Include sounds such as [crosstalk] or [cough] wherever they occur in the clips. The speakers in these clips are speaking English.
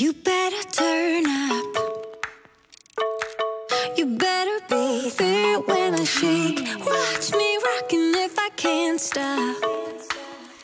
You better turn up. You better be there when I shake. Watch me rocking if I can't stop.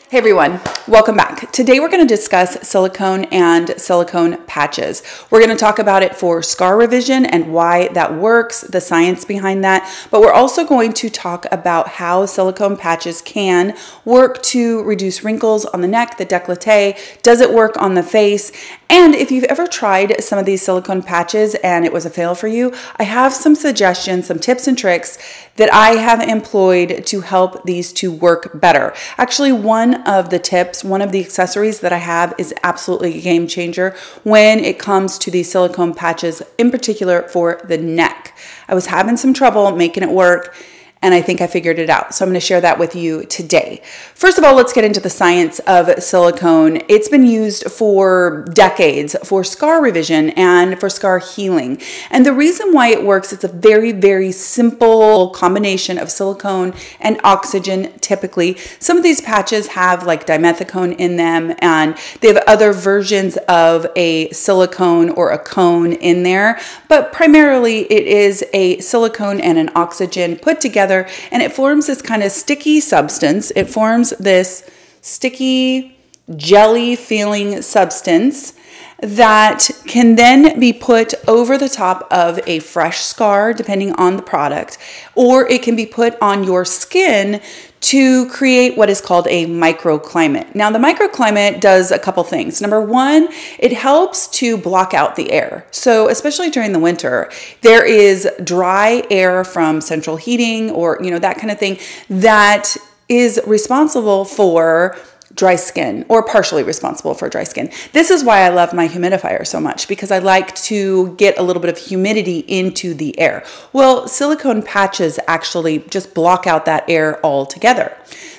Hey everyone, welcome back. Today we're going to discuss silicone and silicone patches. We're going to talk about it for scar revision and why that works, the science behind that, but we're also going to talk about how silicone patches can work to reduce wrinkles on the neck, the décolleté, does it work on the face, and if you've ever tried some of these silicone patches and it was a fail for you, I have some suggestions, some tips and tricks that I have employed to help these to work better. Actually, one of the tips, one of the accessories that I have is absolutely a game changer when it comes to these silicone patches, in particular for the neck. I was having some trouble making it work and I think I figured it out. So I'm going to share that with you today. First of all, let's get into the science of silicone. It's been used for decades for scar revision and for scar healing. And the reason why it works, it's a very, very simple combination of silicone and oxygen typically. Some of these patches have like dimethicone in them and they have other versions of a silicone or a cone in there, but primarily it is a silicone and an oxygen put together together and it forms this kind of sticky substance. It forms this sticky jelly feeling substance that can then be put over the top of a fresh scar, depending on the product, or it can be put on your skin to create what is called a microclimate. Now, the microclimate does a couple things. Number one, it helps to block out the air. So, especially during the winter, there is dry air from central heating or, you know, that kind of thing that is responsible for dry skin or partially responsible for dry skin. This is why I love my humidifier so much because I like to get a little bit of humidity into the air. Well, silicone patches actually just block out that air altogether.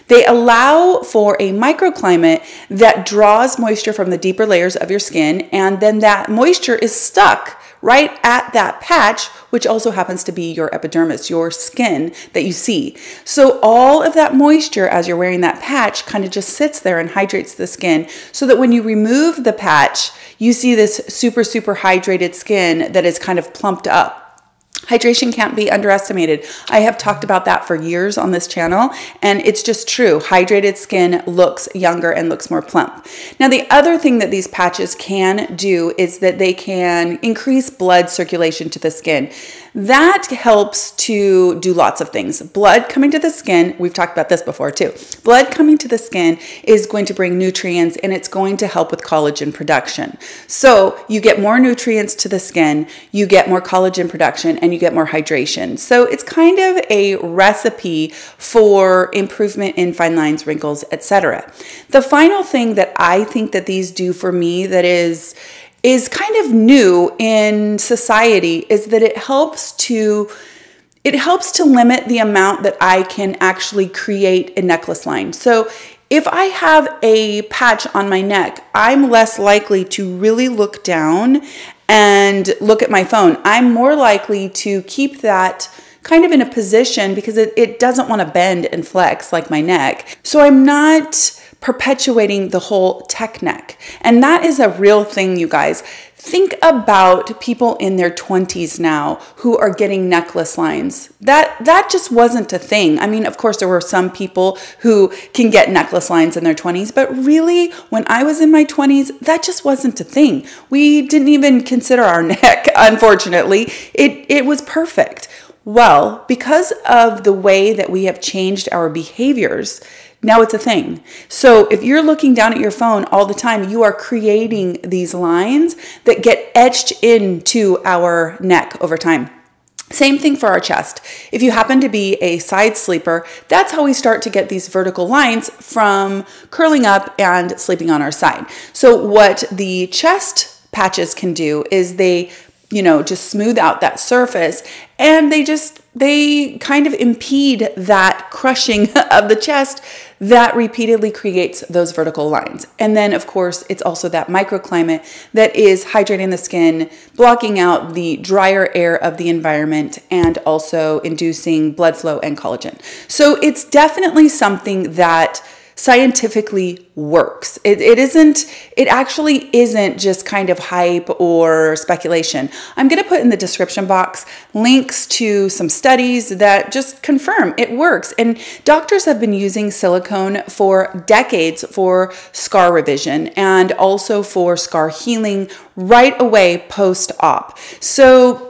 They allow for a microclimate that draws moisture from the deeper layers of your skin and then that moisture is stuck right at that patch, which also happens to be your epidermis, your skin that you see. So all of that moisture as you're wearing that patch kind of just sits there and hydrates the skin so that when you remove the patch, you see this super, super hydrated skin that is kind of plumped up. Hydration can't be underestimated. I have talked about that for years on this channel, and it's just true. Hydrated skin looks younger and looks more plump. Now, the other thing that these patches can do is that they can increase blood circulation to the skin. That helps to do lots of things. Blood coming to the skin, we've talked about this before too. Blood coming to the skin is going to bring nutrients and it's going to help with collagen production. So you get more nutrients to the skin, you get more collagen production, and you get more hydration. So it's kind of a recipe for improvement in fine lines, wrinkles, etc. The final thing that I think that these do for me that is is kind of new in society is that it helps to it helps to limit the amount that I can actually create a necklace line. So if I have a patch on my neck, I'm less likely to really look down and look at my phone. I'm more likely to keep that kind of in a position because it, it doesn't want to bend and flex like my neck. So I'm not perpetuating the whole tech neck. And that is a real thing, you guys. Think about people in their 20s now who are getting necklace lines. That that just wasn't a thing. I mean, of course there were some people who can get necklace lines in their 20s, but really when I was in my 20s, that just wasn't a thing. We didn't even consider our [laughs] neck, unfortunately. It it was perfect. Well, because of the way that we have changed our behaviors, now it's a thing. So if you're looking down at your phone all the time, you are creating these lines that get etched into our neck over time. Same thing for our chest. If you happen to be a side sleeper, that's how we start to get these vertical lines from curling up and sleeping on our side. So what the chest patches can do is they you know, just smooth out that surface and they just they kind of impede that crushing [laughs] of the chest that repeatedly creates those vertical lines. And then, of course, it's also that microclimate that is hydrating the skin, blocking out the drier air of the environment, and also inducing blood flow and collagen. So it's definitely something that scientifically works. It, it isn't, it actually isn't just kind of hype or speculation. I'm going to put in the description box links to some studies that just confirm it works. And doctors have been using silicone for decades for scar revision and also for scar healing right away post op. So,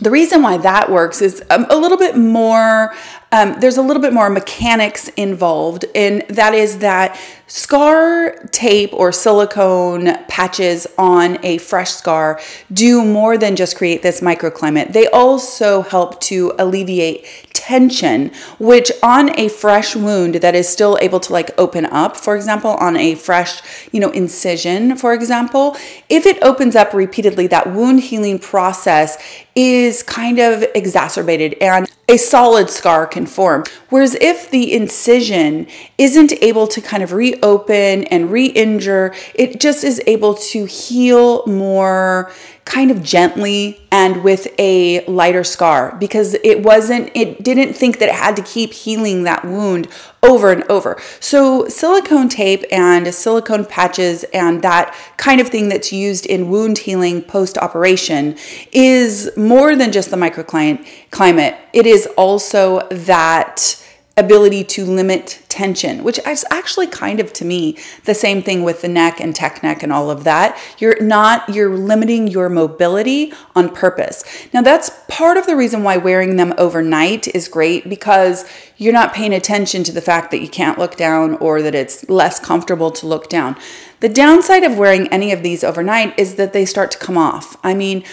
the reason why that works is um, a little bit more um, there's a little bit more mechanics involved, and that is that scar tape or silicone patches on a fresh scar do more than just create this microclimate. They also help to alleviate tension, which on a fresh wound that is still able to like open up, for example, on a fresh, you know, incision, for example, if it opens up repeatedly, that wound healing process is kind of exacerbated and a solid scar can form. Whereas if the incision isn't able to kind of reopen and re injure, it just is able to heal more kind of gently and with a lighter scar because it wasn't, it didn't think that it had to keep healing that wound over and over. So, silicone tape and silicone patches and that kind of thing that's used in wound healing post operation is more than just the microclimate. It is also that ability to limit tension, which is actually kind of to me the same thing with the neck and tech neck and all of that. You're not, you're limiting your mobility on purpose. Now, that's part of the reason why wearing them overnight is great because you're not paying attention to the fact that you can't look down or that it's less comfortable to look down. The downside of wearing any of these overnight is that they start to come off. I mean,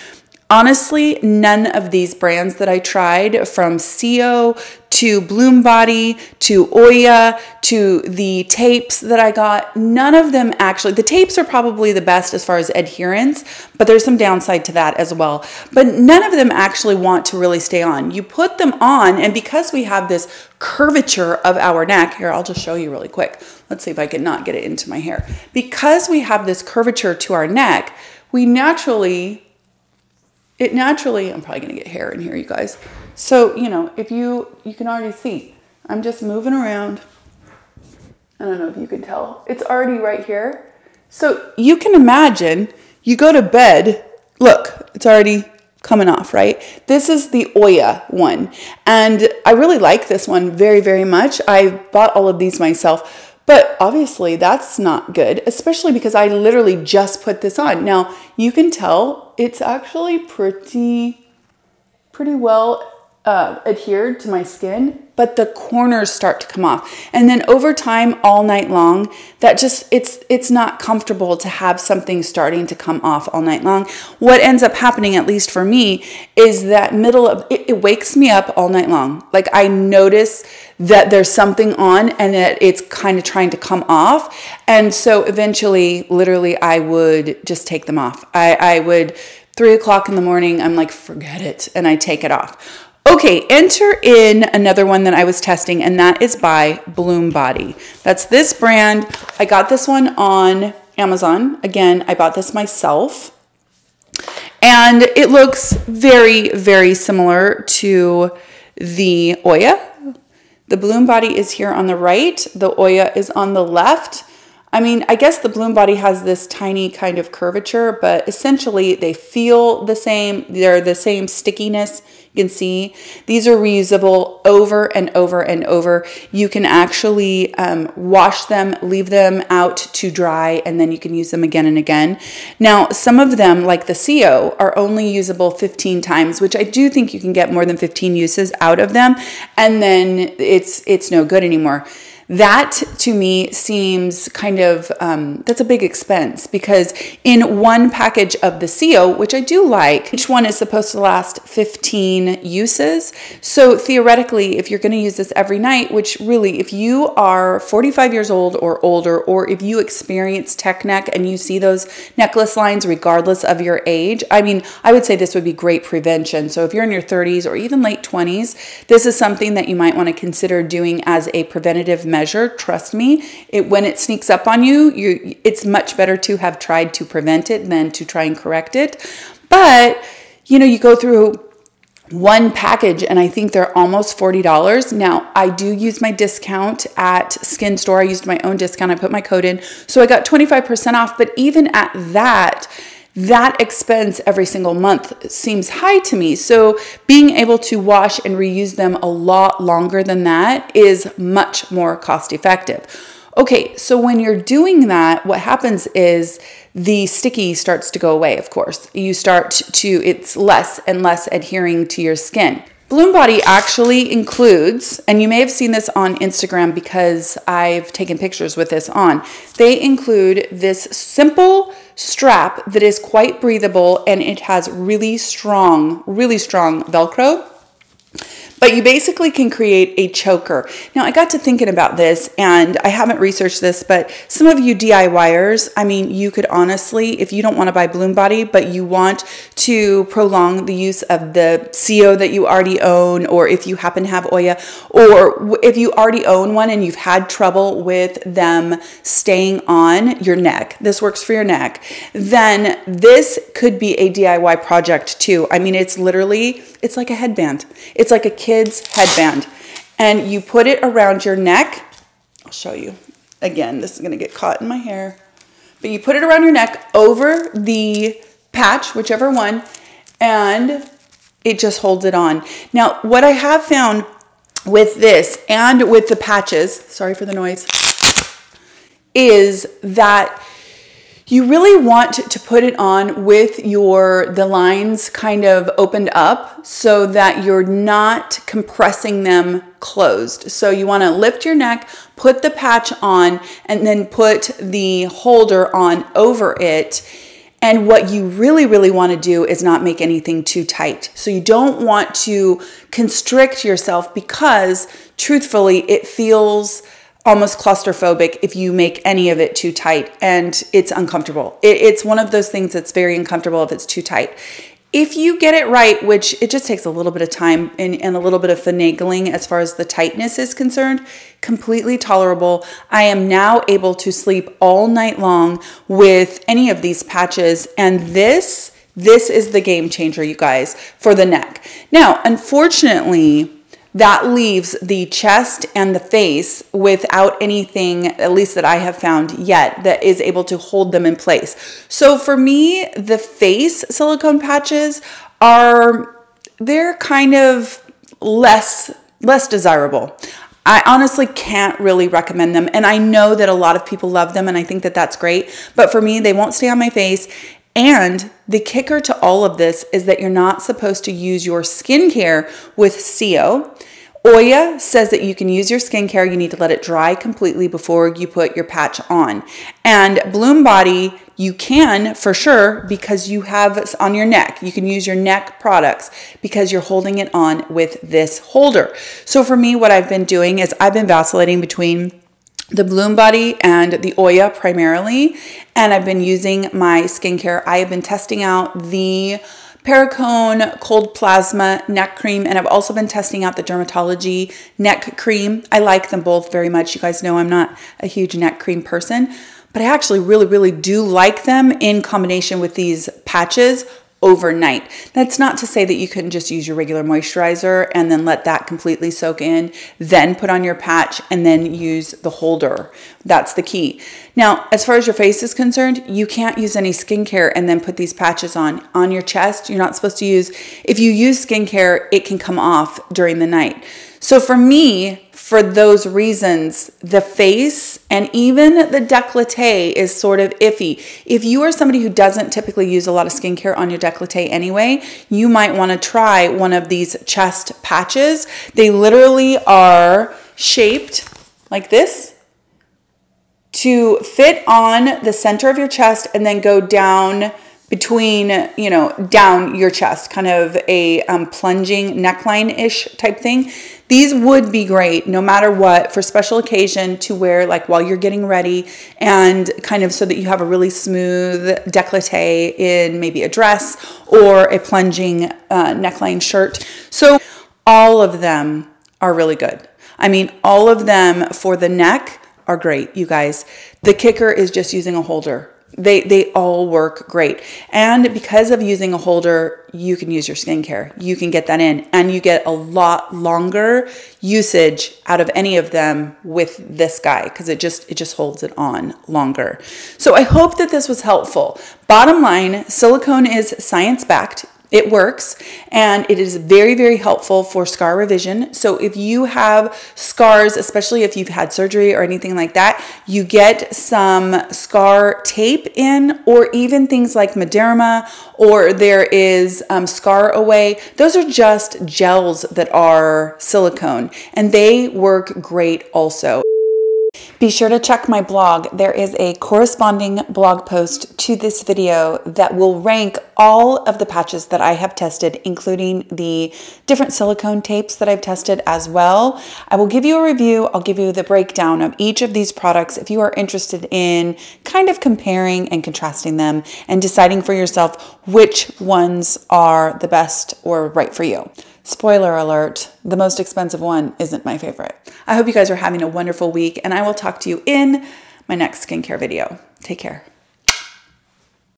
Honestly, none of these brands that I tried, from SiO to Blumbody to Oia to the tapes that I got, none of them actually, the tapes are probably the best as far as adherence, but there's some downside to that as well. But none of them actually want to really stay on. You put them on, and because we have this curvature of our neck, here, I'll just show you really quick. Let's see if I can not get it into my hair. Because we have this curvature to our neck, we naturally it naturally, I'm probably gonna get hair in here, you guys. So, you know, if you, you can already see, I'm just moving around. I don't know if you can tell. It's already right here. So you can imagine you go to bed, look, it's already coming off, right? This is the Oia one. And I really like this one very, very much. I bought all of these myself. But obviously, that's not good, especially because I literally just put this on. Now, you can tell it's actually pretty, pretty well uh, adhered to my skin, but the corners start to come off. And then over time, all night long, that just it's it's not comfortable to have something starting to come off all night long. What ends up happening, at least for me, is that middle of it, it wakes me up all night long. Like I notice that there's something on and that it's kind of trying to come off. And so eventually, literally, I would just take them off. I, I would three o'clock in the morning, I'm like, forget it, and I take it off. Okay, enter in another one that I was testing, and that is by Blumbody. That's this brand. I got this one on Amazon. Again, I bought this myself. And it looks very, very similar to the Oia. The Blumbody is here on the right. The Oia is on the left. I mean, I guess the Blumbody has this tiny kind of curvature, but essentially they feel the same. They're the same stickiness you can see these are reusable over and over and over. You can actually um, wash them, leave them out to dry, and then you can use them again and again. Now, some of them, like the SiO, are only usable 15 times, which I do think you can get more than 15 uses out of them, and then it's it's no good anymore. That to me seems kind of, um, that's a big expense because in one package of the Sio, which I do like, each one is supposed to last 15 uses. So theoretically, if you're going to use this every night, which really, if you are 45 years old or older, or if you experience tech neck and you see those necklace lines regardless of your age, I mean, I would say this would be great prevention. So if you're in your 30s or even late 20s, this is something that you might want to consider doing as a preventative measure measure. Trust me, it when it sneaks up on you, you it's much better to have tried to prevent it than to try and correct it. But you know, you go through one package and I think they're almost $40. Now, I do use my discount at Skin Store. I used my own discount. I put my code in. So I got 25% off, but even at that, that expense every single month seems high to me. So being able to wash and reuse them a lot longer than that is much more cost effective. Okay, so when you're doing that, what happens is the sticky starts to go away, of course. You start to, it's less and less adhering to your skin. Blumbody actually includes, and you may have seen this on Instagram because I've taken pictures with this on. They include this simple strap that is quite breathable and it has really strong, really strong Velcro but you basically can create a choker. Now, I got to thinking about this and I haven't researched this, but some of you DIYers, I mean, you could honestly, if you don't want to buy Blumbody, but you want to prolong the use of the SiO that you already own, or if you happen to have Oia, or if you already own one and you've had trouble with them staying on your neck, this works for your neck, then this could be a DIY project too. I mean, it's literally, it's like a headband. It's like a kid's headband. And you put it around your neck. I'll show you. Again, this is going to get caught in my hair. But you put it around your neck over the patch, whichever one, and it just holds it on. Now, what I have found with this and with the patches, sorry for the noise, is that you really want to put it on with your the lines kind of opened up so that you're not compressing them closed. So you want to lift your neck, put the patch on and then put the holder on over it. And what you really, really want to do is not make anything too tight. So you don't want to constrict yourself because truthfully, it feels almost claustrophobic if you make any of it too tight and it's uncomfortable. It, it's one of those things that's very uncomfortable if it's too tight. If you get it right, which it just takes a little bit of time and, and a little bit of finagling as far as the tightness is concerned, completely tolerable. I am now able to sleep all night long with any of these patches and this this is the game changer, you guys, for the neck. Now, unfortunately, that leaves the chest and the face without anything, at least that I have found yet, that is able to hold them in place. So for me, the face silicone patches are, they're kind of less, less desirable. I honestly can't really recommend them. And I know that a lot of people love them and I think that that's great. But for me, they won't stay on my face. And the kicker to all of this is that you're not supposed to use your skincare with SiO. Oia says that you can use your skincare, you need to let it dry completely before you put your patch on. And Blumbody, you can for sure because you have on your neck. You can use your neck products because you're holding it on with this holder. So for me, what I've been doing is I've been vacillating between the Blumbody and the Oia primarily. And I've been using my skincare. I have been testing out the Perricone Cold Plasma Neck Cream, and I've also been testing out the Drmtlgy Neck Cream. I like them both very much. You guys know I'm not a huge neck cream person, but I actually really, really do like them in combination with these patches overnight. That's not to say that you couldn't just use your regular moisturizer and then let that completely soak in, then put on your patch and then use the holder. That's the key. Now, as far as your face is concerned, you can't use any skincare and then put these patches on. On your chest, you're not supposed to use, if you use skincare, it can come off during the night. So for me, for those reasons, the face and even the décolleté is sort of iffy. If you are somebody who doesn't typically use a lot of skincare on your décolleté anyway, you might want to try one of these chest patches. They literally are shaped like this to fit on the center of your chest and then go down between, you know, down your chest, kind of a um, plunging neckline ish type thing. These would be great no matter what for special occasion to wear like while you're getting ready and kind of so that you have a really smooth décolleté in maybe a dress or a plunging uh, neckline shirt. So all of them are really good. I mean, all of them for the neck are great, you guys. The kicker is just using a holder They they all work great. And because of using a holder, you can use your skincare. You can get that in and you get a lot longer usage out of any of them with this guy because it just it just holds it on longer. So I hope that this was helpful. Bottom line, silicone is science backed. It works and it is very, very helpful for scar revision. So, if you have scars, especially if you've had surgery or anything like that, you get some scar tape in, or even things like Mederma, or there is um, Scar Away. Those are just gels that are silicone and they work great also. Be sure to check my blog. There is a corresponding blog post to this video that will rank all of the patches that I have tested, including the different silicone tapes that I've tested as well. I will give you a review. I'll give you the breakdown of each of these products if you are interested in kind of comparing and contrasting them and deciding for yourself which ones are the best or right for you. Spoiler alert, the most expensive one isn't my favorite. I hope you guys are having a wonderful week, and I will talk to you in my next skincare video. Take care.